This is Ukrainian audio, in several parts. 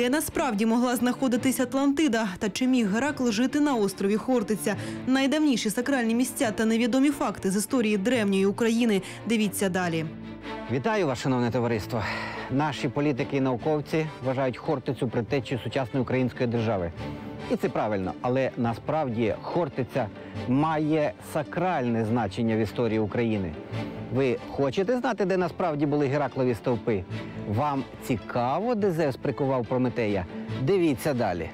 Де насправді могла знаходитись Атлантида та чи міг Геракл жити на острові Хортиця? Найдавніші сакральні місця та невідомі факти з історії древньої України. Дивіться далі. Вітаю вас, шановне товариство. Наші політики і науковці вважають Хортицю предтечею сучасної української держави. І це правильно, але насправді Хортиця має сакральне значення в історії України. Ви хочете знати, де насправді були Гераклові стовпи? Вам цікаво, де Зевс прикував Прометея? Дивіться далі.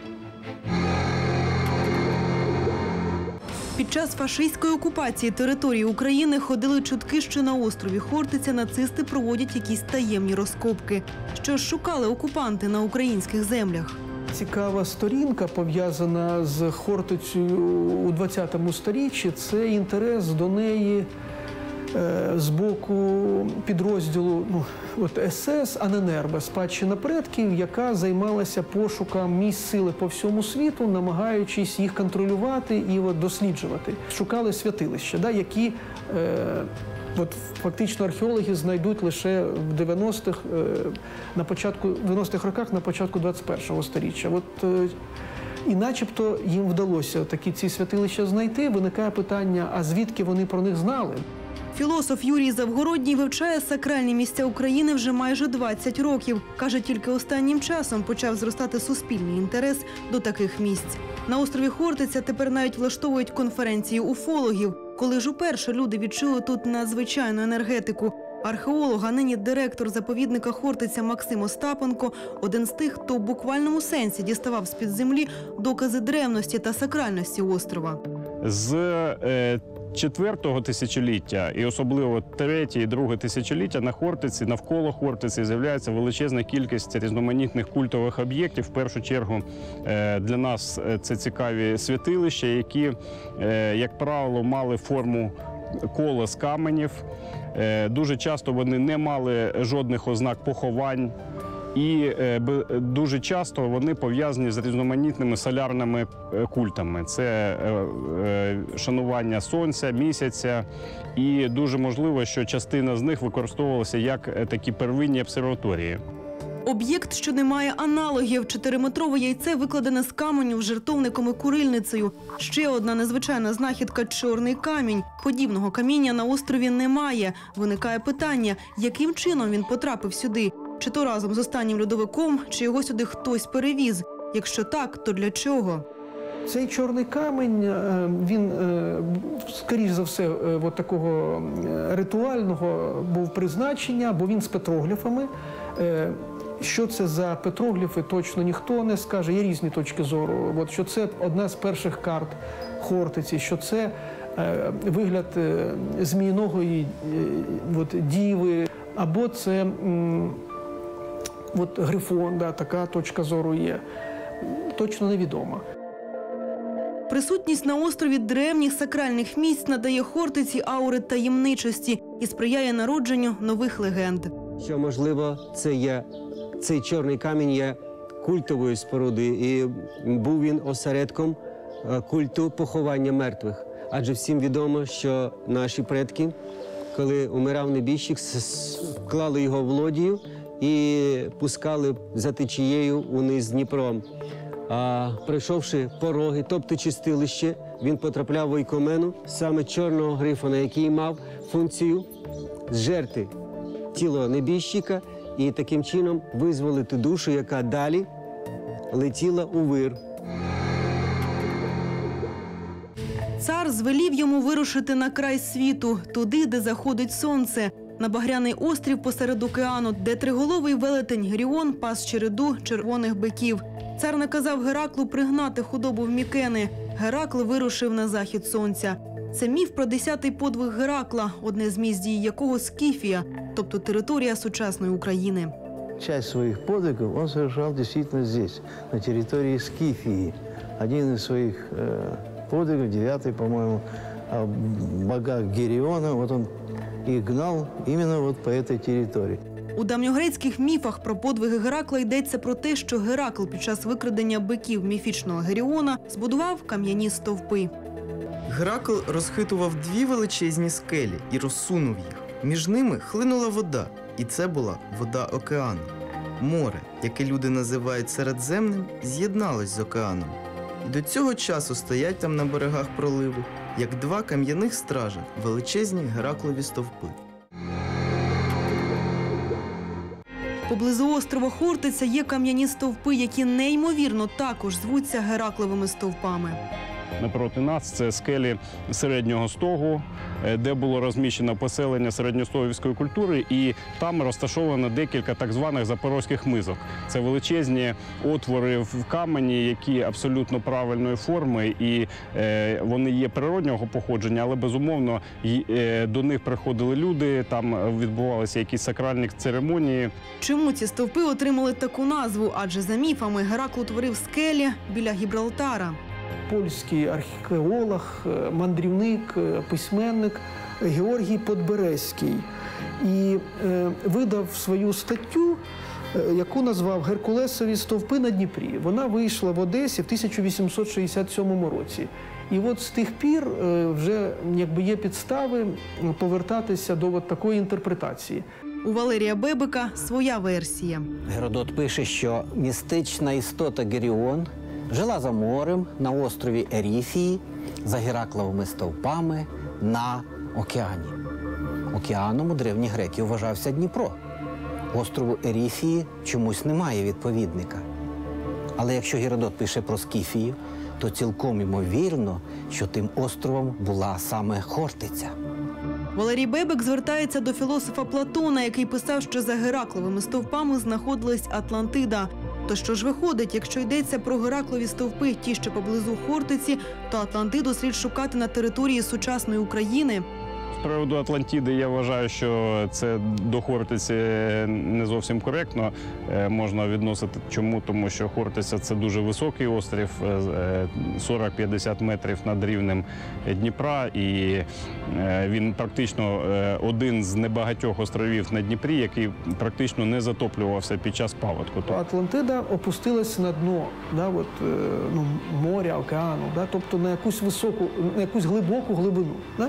Під час фашистської окупації території України ходили чутки, що на острові Хортиця нацисти проводять якісь таємні розкопки. Що ж шукали окупанти на українських землях? Цікава сторінка пов'язана з Хортицею у 20 сторіччі. Це інтерес до неї з боку підрозділу ну, от СС Аненербе, спадщина предків, яка займалася пошуком місць сили по всьому світу, намагаючись їх контролювати і от, досліджувати. Шукали святилища, да, які е, От фактично археологи знайдуть лише в 90-х, е, на початку 90-х роках, на початку 21-го сторіччя. От е, і начебто їм вдалося такі ці святилища знайти. Виникає питання: а звідки вони про них знали? Філософ Юрій Завгородній вивчає сакральні місця України вже майже 20 років. Каже, тільки останнім часом почав зростати суспільний інтерес до таких місць. На острові Хортиця тепер навіть влаштовують конференції уфологів. Коли ж уперше люди відчули тут надзвичайну енергетику. Археолог, а нині директор заповідника Хортиця Максим Остапенко один з тих, хто в буквальному сенсі діставав з-під землі докази древності та сакральності острова. з е, четвертого тисячоліття, і особливо третє і друге тисячоліття на Хортиці, навколо Хортиці з'являється величезна кількість різноманітних культових об'єктів. В першу чергу е, для нас е, це цікаві святилища, які, е, як правило, мали форму кола з каменів. Дуже часто вони не мали жодних ознак поховань. І е, дуже часто вони пов'язані з різноманітними солярними е, культами. Це е, шанування сонця, місяця, і дуже можливо, що частина з них використовувалася як такі первинні обсерваторії. Об'єкт, що не має аналогів, чотириметрове яйце викладене з каменю, жертовником і курильницею. Ще одна незвичайна знахідка чорний камінь. Подібного каміння на острові немає. Виникає питання, яким чином він потрапив сюди? Чи то разом з останнім льодовиком, чи його сюди хтось перевіз? Якщо так, то для чого? Цей чорний камінь, е, він, е, скоріш за все, е, от такого ритуального був призначення, бо він з петрогліфами. Що це за петрогліфи, точно ніхто не скаже. Є різні точки зору. От що це одна з перших карт Хортиці, що це вигляд зміїногої от, діви, або це от, грифон, да, така точка зору є. Точно невідома. Присутність на острові древніх сакральних місць надає Хортиці аури таємничості і сприяє народженню нових легенд. що можливо це є цей чорний камінь є культовою спорудою, і був він осередком е, культу поховання мертвих. Адже всім відомо, що наші предки, коли умирав небіжчик, клали його в лодію і пускали за течією униз Дніпром. А пройшовши пороги, тобто чистилище, він потрапляв в ойкомену саме чорного грифона, який мав функцію зжерти тіло небіжчика і таким чином визволити душу, яка далі летіла у вир. Цар звелів йому вирушити на край світу, туди, де заходить сонце, на багряний острів посеред океану, де триголовий велетень Гріон пас череду червоних биків. Цар наказав Гераклу пригнати худобу в Мікени. Геракл вирушив на захід сонця. Це міф про десятий подвиг Геракла, одне з місць якого Скіфія, тобто територія сучасної України. Часть своих подвигов он совершал действительно здесь, на территории Скифии. Один из своих э, подвигов, девятый, по-моему, о богах Гериона, вот он их гнал именно вот по этой территории. У давньогрецьких міфах про подвиги Геракла йдеться про те, що Геракл під час викрадення биків міфічного Геріона збудував кам'яні стовпи. Геракл розхитував дві величезні скелі і розсунув їх. Між ними хлинула вода, і це була вода океану. Море, яке люди називають Середземним, з'єдналось з океаном. До цього часу стоять там на берегах проливу, як два кам'яних стража, величезні Гераклові стовпи. Поблизу острова Хортиця є кам'яні стовпи, які неймовірно також звуться Гераклевими стовпами. Напроти нас це скелі середнього стогу, е, де було розміщено поселення середньостогівської культури, і там розташовано декілька так званих запорозьких мизок. Це величезні отвори в камені, які абсолютно правильної форми, і е, вони є природнього походження, але безумовно е, до них приходили люди. Там відбувалися якісь сакральні церемонії. Чому ці стовпи отримали таку назву? Адже за міфами Геракл утворив скелі біля Гібралтара. Польський археолог, е, мандрівник, е, письменник Георгій Подберезький. І е, видав свою статтю, яку назвав Геркулесові стовпи на Дніпрі. Вона вийшла в Одесі в 1867 році. І от з тих пір е, вже якби є підстави повертатися до от такої інтерпретації. У Валерія Бебика своя версія. Геродот пише, що містична істота Геріон жила за морем на острові Еріфії за Геракловими стовпами на океані. Океаном у древніх греків вважався Дніпро. Острову Еріфії чомусь немає відповідника. Але якщо Геродот пише про Скіфію, то цілком ймовірно, що тим островом була саме Хортиця. Валерій Бебек звертається до філософа Платона, який писав, що за Геракловими стовпами знаходилась Атлантида. То що ж виходить, якщо йдеться про Гераклові стовпи, ті, що поблизу Хортиці, то Атлантиду слід шукати на території сучасної України. Приводу Атлантіди я вважаю, що це до Хортиці не зовсім коректно е, можна відносити. Чому? Тому що Хортиця це дуже високий острів, е, е, 40-50 метрів над рівнем Дніпра, і е, він практично е, один з небагатьох островів на Дніпрі, який практично не затоплювався під час паводку. Тобто Атлантида опустилась на дно да, от, е, ну, моря, океану, да, тобто на якусь високу, на якусь глибоку глибину. Да?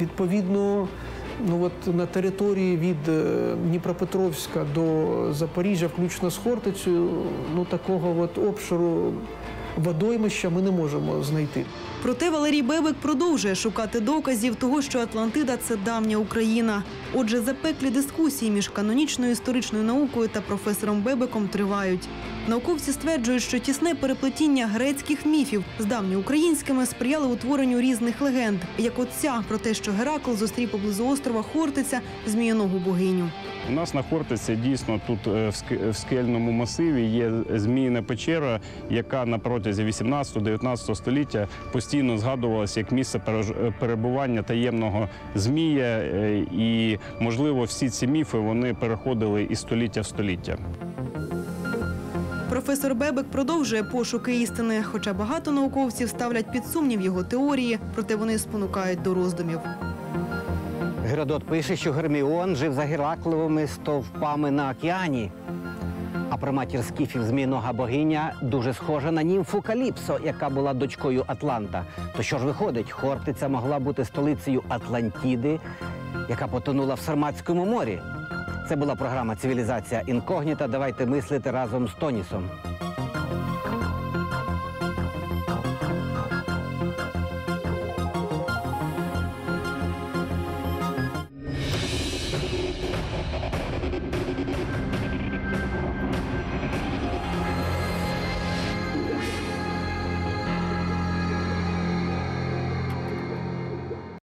Відповідно, ну, от, на території від е, Дніпропетровська до Запоріжжя, включно з Хортицею, ну, такого от обширу водоймища ми не можемо знайти. Проте Валерій Бебек продовжує шукати доказів того, що Атлантида це давня Україна. Отже, запеклі дискусії між канонічною історичною наукою та професором Бебеком тривають. Науковці стверджують, що тісне переплетіння грецьких міфів з давньоукраїнськими сприяло утворенню різних легенд, як от про те, що Геракл зустрів поблизу острова Хортиця зміяного богиню. У нас на Хортиці дійсно тут е, в скельному масиві є зміїна печера, яка на протязі 18-19 століття постійно згадувалася як місце е, перебування таємного змія. е, І, можливо, всі ці міфи вони переходили із століття в століття. Професор Бебек продовжує пошуки істини, хоча багато науковців ставлять під сумнів його теорії, проте вони спонукають до роздумів. Геродот пише, що Герміон жив за Геракловими стовпами на океані. А проматір скіфів змійнога богиня дуже схожа на німфу Каліпсо, яка була дочкою Атланта. То що ж виходить, Хортиця могла бути столицею Атлантіди, яка потонула в Сарматському морі. Це була програма Цивілізація інкогніта. Давайте мислити разом з Тонісом.